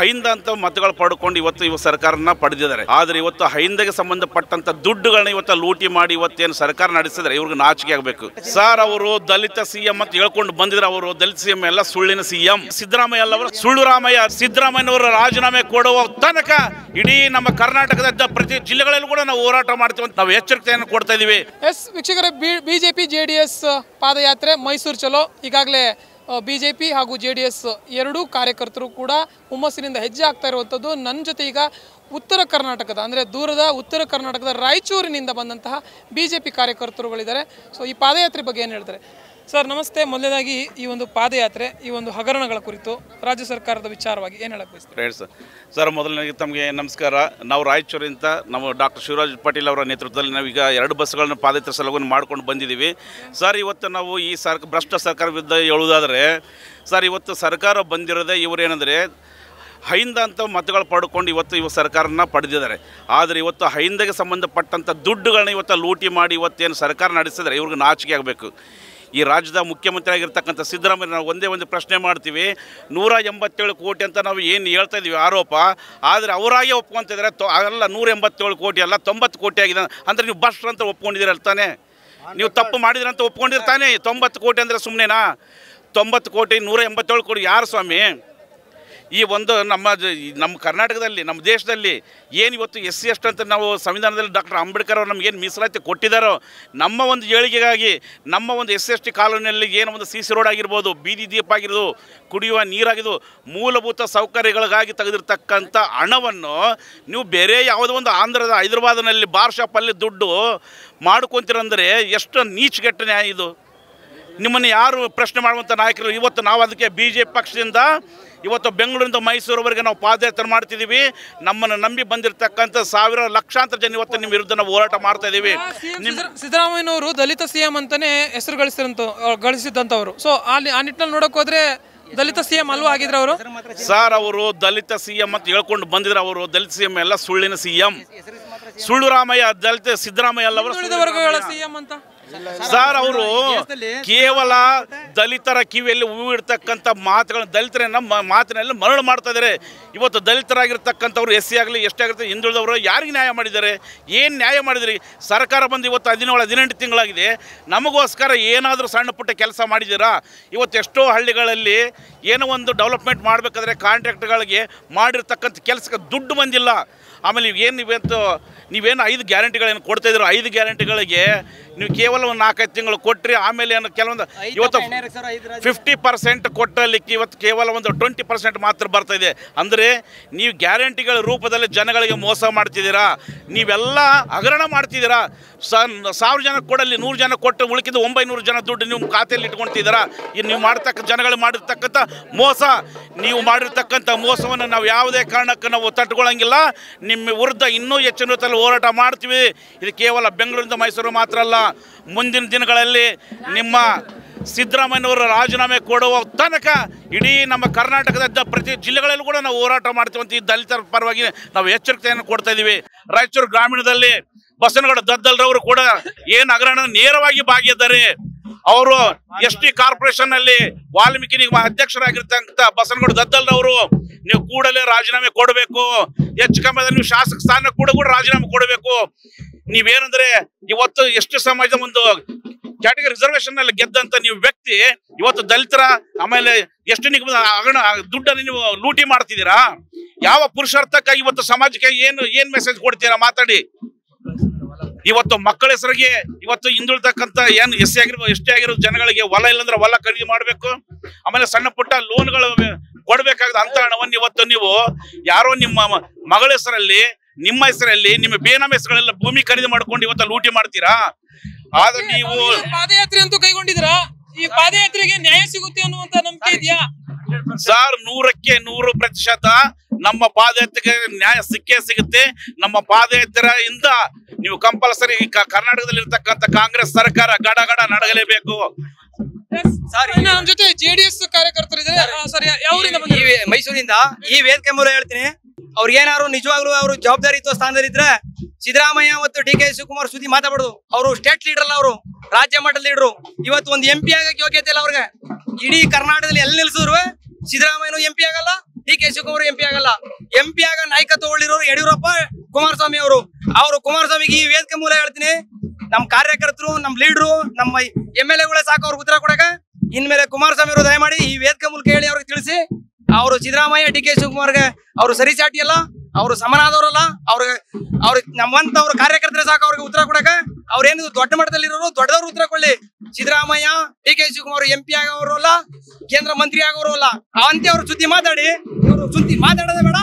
ಹೈಂದ ಅಂತ ಮತಗಳು ಪಡ್ಕೊಂಡು ಇವತ್ತು ಇವತ್ತು ಸರ್ಕಾರನ ಪಡೆದಿದ್ದಾರೆ. ಆದ್ರೆ ಇವತ್ತು ಹೈಂದಗೆ ಸಂಬಂಧಪಟ್ಟಂತ ದುಡ್ಡುಗಳನ್ನ ಇವತ್ತು ಲೂಟಿ ಮಾಡಿ ಇವತ್ತೇನು ಸರ್ಕಾರ ನಡೆಸಿದ್ರೆ ಇವ್ರಿಗೆ ನಾಚಿಕೆ ಆಗಬೇಕು. ಸರ್ ಅವರು ದಲಿತ ಸಿಎಂ ಅಂತ ಹೇಳ್ಕೊಂಡು ಬಂದಿದ್ರೆ ಅವರು ದಲಿತ ಸಿಎಂ ಎಲ್ಲ ಸುಳ್ಳಿನ ಸಿಎಂ. ಸಿದ್ದರಾಮಯ್ಯ ಅಲ್ಲವರು ಸುಳ್ಳು ರಾಮಯ್ಯ. ಸಿದ್ದರಾಮಯ್ಯನವರು ರಾಜೀನಾಮೆ ಕೊಡುವ ತನಕ ಇಡೀ ನಮ್ಮ ಕರ್ನಾಟಕದ ಪ್ರತಿ ಜಿಲ್ಲೆಗಳಲ್ಲೂ ಕೂಡ ನಾವು ಹೋರಾಟ ಮಾಡ್ತೀವಿ ಅಂತ ನಾವು ಎಚ್ಚರಿಕೆಯನ್ನು ಕೊಡ್ತಾ ಇದೀವಿ. ಎಸ್ ವೀಕ್ಷಕರೇ ಬಿಜೆಪಿ, ಜೆ ಡಿ ಎಸ್ ಪಾದಯಾತ್ರೆ ಮೈಸೂರು ಚಲೋ. ಈಗಾಗಲೇ ಬಿಜೆಪಿ ಹಾಗೂ ಜೆ ಡಿ ಎಸ್ ಎರಡೂ ಕಾರ್ಯಕರ್ತರು ಕೂಡ ಹುಮ್ಮಸ್ಸಿನಿಂದ ಹೆಜ್ಜೆ ಆಗ್ತಾ ಇರುವಂಥದ್ದು. ನನ್ನ ಜೊತೆ ಈಗ ಉತ್ತರ ಕರ್ನಾಟಕದ, ಅಂದರೆ ದೂರದ ಉತ್ತರ ಕರ್ನಾಟಕದ ರಾಯಚೂರಿನಿಂದ ಬಂದಂತಹ ಬಿ ಜೆ ಪಿ ಕಾರ್ಯಕರ್ತರುಗಳಿದ್ದಾರೆ. ಸೊ ಈ ಪಾದಯಾತ್ರೆ ಬಗ್ಗೆ ಏನು ಹೇಳ್ತಾರೆ? ಸರ್, ನಮಸ್ತೆ. ಮೊದಲನೇದಾಗಿ ಈ ಒಂದು ಪಾದಯಾತ್ರೆ, ಈ ಒಂದು ಹಗರಣಗಳ ಕುರಿತು ರಾಜ್ಯ ಸರ್ಕಾರದ ವಿಚಾರವಾಗಿ ಏನು ಹೇಳಕ್ಕೆ ಬಯಸ್ತೀರಿ? ಹೇಳಿ ಸರ್. ಸರ್ ಮೊದಲನೇ ತಮಗೆ ನಮಸ್ಕಾರ. ನಾವು ರಾಯಚೂರಿಂದ ನಾವು ಡಾಕ್ಟರ್ ಶಿವರಾಜ್ ಪಾಟೀಲ್ ಅವರ ನೇತೃತ್ವದಲ್ಲಿ ನಾವೀಗ ಎರಡು ಬಸ್ಗಳನ್ನು ಪಾದಯಾತ್ರೆ ಸಲುವಾಗಿ ಮಾಡ್ಕೊಂಡು ಬಂದಿದ್ದೀವಿ. ಸರ್, ಇವತ್ತು ನಾವು ಈ ಸರ್ಕ, ಭ್ರಷ್ಟ ಸರ್ಕಾರ ವಿರುದ್ಧ ಹೇಳುವುದಾದರೆ, ಸರ್, ಇವತ್ತು ಸರ್ಕಾರ ಬಂದಿರೋದೇ ಇವರೇನೆಂದರೆ ಹೈಂದ ಅಂತ ಮತಗಳು ಪಡ್ಕೊಂಡು ಇವತ್ತು ಇವ ಸರ್ಕಾರನ ಪಡೆದಿದ್ದಾರೆ. ಆದರೆ ಇವತ್ತು ಹೈಂದಗೆ ಸಂಬಂಧಪಟ್ಟಂಥ ದುಡ್ಡುಗಳನ್ನ ಇವತ್ತು ಲೂಟಿ ಮಾಡಿ ಇವತ್ತೇನು ಸರ್ಕಾರ ನಡೆಸಿದ್ರೆ ಇವ್ರಿಗೆ ನಾಚಿಕೆ ಆಗಬೇಕು. ಈ ರಾಜ್ಯದ ಮುಖ್ಯಮಂತ್ರಿ ಆಗಿರ್ತಕ್ಕಂಥ ಸಿದ್ದರಾಮಯ್ಯ, ನಾವು ಒಂದೇ ಒಂದು ಪ್ರಶ್ನೆ ಮಾಡ್ತೀವಿ. ನೂರ ಎಂಬತ್ತೇಳು ಕೋಟಿ ಅಂತ ನಾವು ಏನು ಹೇಳ್ತಾ ಇದ್ದೀವಿ ಆರೋಪ. ಆದರೆ ಅವರಾಗೆ ಒಪ್ಕೊಂತಿದ್ದಾರೆ ತೊ ಅಲ್ಲ ನೂರ ಎಂಬತ್ತೇಳು ಕೋಟಿ ಅಲ್ಲ, ತೊಂಬತ್ತು ಕೋಟಿ ಆಗಿದೆ. ಅಂದರೆ ನೀವು ಬಸ್ ಅಂತ ಒಪ್ಕೊಂಡಿದ್ದೀರಲ್ಲ ತಾನೇ? ನೀವು ತಪ್ಪು ಮಾಡಿದ್ರಂತ ಒಪ್ಕೊಂಡಿರ್ತಾನೆ. ತೊಂಬತ್ತು ಕೋಟಿ ಅಂದರೆ ಸುಮ್ಮನೆನಾ ತೊಂಬತ್ತು ಕೋಟಿ, ನೂರ ಎಂಬತ್ತೇಳು ಕೋಟಿ ಯಾರು ಸ್ವಾಮಿ? ಈ ಒಂದು ನಮ್ಮ ನಮ್ಮ ಕರ್ನಾಟಕದಲ್ಲಿ, ನಮ್ಮ ದೇಶದಲ್ಲಿ ಏನು ಇವತ್ತು ಎಸ್ ಸಿ ಎಸ್ಟ್ ಅಂತ ನಾವು ಸಂವಿಧಾನದಲ್ಲಿ ಡಾಕ್ಟರ್ ಅಂಬೇಡ್ಕರ್ ಅವರು ಏನು ಮೀಸಲಾತಿ ಕೊಟ್ಟಿದ್ದಾರೋ ನಮ್ಮ ಒಂದು ಏಳಿಗೆಗಾಗಿ, ನಮ್ಮ ಒಂದು ಎಸ್ ಎಸ್ ಟಿ ಕಾಲೋನಿಯಲ್ಲಿ ಏನು ಒಂದು ಸಿ ಸಿ ರೋಡ್ ಆಗಿರ್ಬೋದು, ಬೀದಿ ದೀಪ ಆಗಿರೋದು, ಕುಡಿಯುವ ನೀರಾಗಿದ್ದು ಮೂಲಭೂತ ಸೌಕರ್ಯಗಳಿಗಾಗಿ ತೆಗೆದಿರ್ತಕ್ಕಂಥ ಹಣವನ್ನು ನೀವು ಬೇರೆ ಯಾವುದೋ ಒಂದು ಆಂಧ್ರದ ಹೈದರಾಬಾದ್ನಲ್ಲಿ ಬಾರ್ ಶಾಪಲ್ಲಿ ದುಡ್ಡು ಮಾಡ್ಕೊತೀರಂದರೆ ಎಷ್ಟು ನ್ಯಾಯ ಇದು. ನಿಮ್ಮನ್ನು ಯಾರು ಪ್ರಶ್ನೆ ಮಾಡುವಂಥ ನಾಯಕರು ಇವತ್ತು ನಾವು ಅದಕ್ಕೆ ಬಿ ಜೆ ಪಿ ಪಕ್ಷದಿಂದ ಇವತ್ತು ಬೆಂಗಳೂರಿಂದ ಮೈಸೂರುವರೆಗೆ ನಾವು ಪಾದಯಾತ್ರೆ ಮಾಡ್ತಿದ್ದೀವಿ. ನಮ್ಮನ್ನು ನಂಬಿ ಬಂದಿರತಕ್ಕಂಥ ಸಾವಿರ ಲಕ್ಷಾಂತರ ಜನ ಇವತ್ತು ನಿಮ್ಮ ವಿರುದ್ಧ ನಾವು ಹೋರಾಟ ಮಾಡ್ತಾ ಇದ್ದೀವಿ. ಸಿದ್ದರಾಮಯ್ಯನವರು ದಲಿತ ಸಿ ಎಂ ಅಂತಾನೆ ಹೆಸರು ಗಳಿಸಿರಂತ ಗಳಿಸಿದಂಥವ್ರು ಸೊ ಅಲ್ಲಿ ಆ ನಿಟ್ಟಿನಲ್ಲಿ ನೋಡಕ್ ಹೋದ್ರೆ ದಲಿತ ಸಿ ಎಂ ಅಲ್ವಾ ಆಗಿದ್ರು ಅವರು? ಸರ್ ಅವರು ದಲಿತ ಸಿ ಎಂ ಅಂತ ಹೇಳ್ಕೊಂಡು ಬಂದಿದ್ರು ಅವರು ದಲಿತ ಸಿ ಎಂ ಎಲ್ಲ ಸುಳ್ಳಿನ ಸಿ ಎಂ. ಸುಳ್ಳು ರಾಮಯ್ಯ ದಲಿತ ಸಿದ್ದರಾಮಯ್ಯ ಅಲ್ಲ ಅವರು ಹಿಂದುಳಿದ ವರ್ಗಗಳ ಸಿ ಎಂ ಅಂತ? ಸರ್ ಅವರು ಕೇವಲ ದಲಿತರ ಕಿವಿಯಲ್ಲಿ ಹೂ ಇಡ್ತಕ್ಕಂಥ ಮಾತುಗಳನ್ನ ದಲಿತರನ್ನ ಮಾತಿನಲ್ಲಿ ಮರಳು ಮಾಡ್ತಾ ಇದ್ದಾರೆ ಇವತ್ತು ದಲಿತರಾಗಿರ್ತಕ್ಕಂಥವ್ರು ಎಸ್ ಸಿ ಆಗಲಿ ಎಷ್ಟೇ ಆಗಿರ್ತಾರೆ ಹಿಂದುಳಿದವರು ಯಾರಿಗೆ ನ್ಯಾಯ ಮಾಡಿದ್ದಾರೆ? ಏನು ನ್ಯಾಯ ಮಾಡಿದ್ರಿ? ಸರ್ಕಾರ ಬಂದು ಇವತ್ತು ಹದಿನೇಳು ಹದಿನೆಂಟು ತಿಂಗಳಾಗಿದೆ. ನಮಗೋಸ್ಕರ ಏನಾದರೂ ಸಣ್ಣ ಪುಟ್ಟ ಕೆಲಸ ಮಾಡಿದ್ದೀರಾ? ಇವತ್ತು ಎಷ್ಟೋ ಹಳ್ಳಿಗಳಲ್ಲಿ ಏನೋ ಒಂದು ಡೆವಲಪ್ಮೆಂಟ್ ಮಾಡಬೇಕಾದ್ರೆ ಕಾಂಟ್ರಾಕ್ಟ್ಗಳಿಗೆ ಮಾಡಿರ್ತಕ್ಕಂಥ ಕೆಲಸಕ್ಕೆ ದುಡ್ಡು ಬಂದಿಲ್ಲ. ಆಮೇಲೆ ಏನು ಇವತ್ತು ನೀವೇನು ಐದು ಗ್ಯಾರಂಟಿಗಳೇನು ಕೊಡ್ತಾ ಇದ್ರು ಐದು ಗ್ಯಾರಂಟಿಗಳಿಗೆ ನೀವು ಕೇವಲ ಒಂದು ನಾಲ್ಕೈದು ತಿಂಗಳು ಕೊಟ್ಟರೆ ಆಮೇಲೆ ಏನು ಕೆಲವೊಂದು ಇವತ್ತು ಫಿಫ್ಟಿ ಪರ್ಸೆಂಟ್ ಕೊಟ್ಟಲಿಕ್ಕೆ ಇವತ್ತು ಕೇವಲ ಒಂದು ಟ್ವೆಂಟಿ ಪರ್ಸೆಂಟ್ ಮಾತ್ರ ಬರ್ತಾ ಇದೆ ಅಂದರೆ ನೀವು ಗ್ಯಾರಂಟಿಗಳ ರೂಪದಲ್ಲಿ ಜನಗಳಿಗೆ ಮೋಸ ಮಾಡ್ತಿದ್ದೀರಾ ನೀವೆಲ್ಲ ಹಗರಣ ಮಾಡ್ತಿದ್ದೀರಾ ಸಾವಿರ ಜನ ಕೊಡಲಿ ನೂರು ಜನ ಕೊಟ್ಟು ಉಳಿಕಿದ ಒಂಬೈನೂರು ಜನ ದುಡ್ಡು ನಿಮ್ಮ ಖಾತೆಯಲ್ಲಿ ಇಟ್ಕೊಳ್ತಿದ್ದೀರಾ ಇನ್ನು ನೀವು ಮಾಡ್ತಕ್ಕ ಜನಗಳು ಮಾಡಿರ್ತಕ್ಕಂಥ ಮೋಸ ನೀವು ಮಾಡಿರ್ತಕ್ಕಂಥ ಮೋಸವನ್ನು ನಾವು ಯಾವುದೇ ಕಾರಣಕ್ಕೆ ನಾವು ತಟ್ಕೊಳ್ಳಂಗಿಲ್ಲ ನಿಮ್ಮ ವಿರುದ್ಧ ಇನ್ನೂ ಹೆಚ್ಚಿನ ರೀತಿಯಲ್ಲಿ ಹೋರಾಟ ಮಾಡ್ತೀವಿ. ಇದು ಕೇವಲ ಬೆಂಗಳೂರಿಂದ ಮೈಸೂರು ಮಾತ್ರ ಅಲ್ಲ, ಮುಂದಿನ ದಿನಗಳಲ್ಲಿ ನಿಮ್ಮ ಸಿದ್ದರಾಮಯ್ಯವರು ರಾಜೀನಾಮೆ ಕೊಡುವ ತನಕ ಇಡೀ ನಮ್ಮ ಕರ್ನಾಟಕದ ಪ್ರತಿ ಜಿಲ್ಲೆಗಳಲ್ಲೂ ಕೂಡ ನಾವು ಹೋರಾಟ ಮಾಡ್ತೀವಿ ಅಂತ ಈ ದಲಿತರ ಪರವಾಗಿ ನಾವು ಎಚ್ಚರಿಕೆಯನ್ನು ಕೊಡ್ತಾ ಇದ್ದೀವಿ. ರಾಯಚೂರು ಗ್ರಾಮೀಣದಲ್ಲಿ ಬಸನಗೌಡ ದದ್ದಲ್ರವರು ಕೂಡ ಏನು ಹಗರಣ ನೇರವಾಗಿ ಭಾಗಿಯಾದ್ದಾರೆ ಅವರು ಎಸ್ ಟಿ ಕಾರ್ಪೊರೇಷನ್ನಲ್ಲಿ ವಾಲ್ಮೀಕಿ ಅಧ್ಯಕ್ಷರಾಗಿರ್ತಕ್ಕಂಥ ಬಸನಗೌಡ ದದ್ದಲ್ರವರು ನೀವು ಕೂಡಲೇ ರಾಜೀನಾಮೆ ಕೊಡಬೇಕು. ಹೆಚ್ಚು ನೀವು ಶಾಸಕ ಸ್ಥಾನ ಕೂಡ ಕೂಡ ರಾಜೀನಾಮೆ ಕೊಡಬೇಕು. ನೀವೇನಂದ್ರೆ ಇವತ್ತು ಎಷ್ಟು ಸಮಾಜದ ಒಂದು ಕ್ಯಾಟಗರಿ ರಿಸರ್ವೇಶನ್ನಲ್ಲಿ ಗೆದ್ದಂತ ನೀವು ವ್ಯಕ್ತಿ, ಇವತ್ತು ದಲಿತರ, ಆಮೇಲೆ ಎಷ್ಟು ನಿಗಮದ ದುಡ್ಡನ್ನು ನೀವು ಲೂಟಿ ಮಾಡ್ತಿದ್ದೀರಾ? ಯಾವ ಪುರುಷಾರ್ಥಕ್ಕಾಗಿ ಇವತ್ತು ಸಮಾಜಕ್ಕೆ ಏನು ಏನ್ ಮೆಸೇಜ್ ಕೊಡ್ತೀರಾ? ಮಾತಾಡಿ. ಇವತ್ತು ಮಕ್ಕಳ ಹೆಸರಿಗೆ ಇವತ್ತು ಹಿಂದುಳಿತಕ್ಕಂತ ಏನ್ ಎಸ್ ಆಗಿರೋ ಎಷ್ಟೇ ಆಗಿರೋ ಜನಗಳಿಗೆ ಹೊಲ ಇಲ್ಲಂದ್ರೆ ಹೊಲ ಖರೀದಿ ಮಾಡಬೇಕು. ಆಮೇಲೆ ಸಣ್ಣ ಪುಟ್ಟ ಲೋನ್ಗಳು ಕೊಡ್ಬೇಕಾಗದ ಅಂತ ಹಣವನ್ನು ಇವತ್ತು ನೀವು ಯಾರೋ ನಿಮ್ಮ ಮಗಳ ಹೆಸರಲ್ಲಿ ನಿಮ್ಮ ಹೆಸರಲ್ಲಿ ನಿಮ್ಮ ಬೇನಾಮ ಹೆಸರುಗಳೆಲ್ಲ ಭೂಮಿ ಖರೀದಿ ಮಾಡ್ಕೊಂಡು ಇವತ್ತು ಲೂಟಿ ಮಾಡ್ತೀರಾ? ಆದ್ರೆ ನೀವು ಪಾದಯಾತ್ರೆ ಅಂತೂ ಕೈಗೊಂಡಿದ್ದೀರಾ? ಈ ಪಾದಯಾತ್ರೆಗೆ ನ್ಯಾಯ ಸಿಗುತ್ತೆ ಅನ್ನುವಂತ ನಂಬಿಕೆ ಇದೆಯಾ? ಸರ್ ನೂರಕ್ಕೆ ನೂರು ಪ್ರತಿಶತ ನಮ್ಮ ಪಾದಯಾತ್ರೆಗೆ ನ್ಯಾಯ ಸಿಕ್ಕೇ ಸಿಗುತ್ತೆ. ನಮ್ಮ ಪಾದಯಾತ್ರೆಯಿಂದ ನೀವು ಕಂಪಲ್ಸರಿ ಕರ್ನಾಟಕದಲ್ಲಿ ಇರ್ತಕ್ಕಂಥ ಕಾಂಗ್ರೆಸ್ ಸರ್ಕಾರ ಗಡ ಗಡ ನಡಗಲೇಬೇಕು. ಜೊತೆ ಜೆಡಿಎಸ್ ಕಾರ್ಯಕರ್ತರು ಇದ್ದಾರೆ. ಸರಿ ಯಾವೂರಿಂದ ಮೈಸೂರಿಂದ ಈ ವೇದಿಕೆ ಮೂಲ ಹೇಳ್ತೀನಿ. ಅವ್ರಿಗೆ ಏನಾದ್ರು ನಿಜವಾಗ್ಲೂ ಅವರು ಜವಾಬ್ದಾರಿ ಇತ್ತು ಸ್ಥಾನದಲ್ಲಿ ಇದ್ರೆ ಸಿದ್ದರಾಮಯ್ಯ ಮತ್ತು ಡಿ ಕೆ ಶಿವಕುಮಾರ್ ಸುದ್ದಿ ಮಾತಾಡೋದು ಅವರು ಸ್ಟೇಟ್ ಲೀಡರ್ ಅಲ್ಲ ಅವರು. ರಾಜ್ಯ ಮಟ್ಟದ ಲೀಡರು ಇವತ್ತು ಒಂದು ಎಂ ಪಿ ಆಗಕ್ಕೆ ಯೋಗ್ಯತೆ ಇಲ್ಲ ಅವ್ರಿಗೆ. ಇಡೀ ಕರ್ನಾಟಕದಲ್ಲಿ ಎಲ್ಲಿ ನಿಲ್ಸಿದ್ರು ಸಿದ್ದರಾಮಯ್ಯನು ಎಂ ಪಿ ಆಗಲ್ಲ D K Shivakumar M P ಆಗಲ್ಲ. ಎಂ ಪಿ ಆಗ ನಾಯಕತ್ವ ತಗೊಳ್ಳಿರೋರು ಯಡಿಯೂರಪ್ಪ ಕುಮಾರಸ್ವಾಮಿ ಅವರು. ಅವರು ಕುಮಾರಸ್ವಾಮಿಗೆ ಈ ವೇದಿಕೆ ಮೂಲ ಹೇಳ್ತೀನಿ. ನಮ್ ಕಾರ್ಯಕರ್ತರು, ನಮ್ ಲೀಡ್ರು ನಮ್ಮ ಎಂ ಎಲ್ ಎಗಳೇ ಸಾಕು ಅವ್ರಿಗೆ ಉತ್ತರ ಕೊಡಕ ಇನ್ಮೇಲೆ ಕುಮಾರಸ್ವಾಮಿ ಅವರು ದಯಮಾಡಿ ಈ ವೇದಿಕೆ ಮೂಲಕ ಹೇಳಿ ಅವ್ರಿಗೆ ತಿಳಿಸಿ. ಅವರು ಸಿದ್ದರಾಮಯ್ಯ, ಡಿ ಕೆ ಶಿವಕುಮಾರ್ಗೆ ಅವರು ಸರಿಸಾಟಿ ಅಲ್ಲ ಅವರು ಸಮನಾದವರಲ್ಲ, ಅವ್ರಿಗೆ ಅವ್ರಿಗೆ ನಮ್ಮಂತ ಅವ್ರ ಕಾರ್ಯಕರ್ತರೇ ಸಾಕು ಅವ್ರಿಗೆ ಉತ್ತರ ಕೊಡಕ ಅವ್ರೇನು ದೊಡ್ಡ ಮಟ್ಟದಲ್ಲಿ ಇರೋರು ದೊಡ್ಡದವ್ರು ಉತ್ತರ ಕೊಡ್ಲಿ. Siddaramaiah, D K Shivakumar M P ಆಗೋರು ಅಲ್ಲ, ಕೇಂದ್ರ ಮಂತ್ರಿ ಆಗೋರು ಅಲ್ಲ. ಅಂತೆ ಅವ್ರ ಸುದ್ದಿ ಮಾತಾಡಿ ಅವರು ಸುದ್ದಿ ಮಾತಾಡೋದೇ ಬೇಡ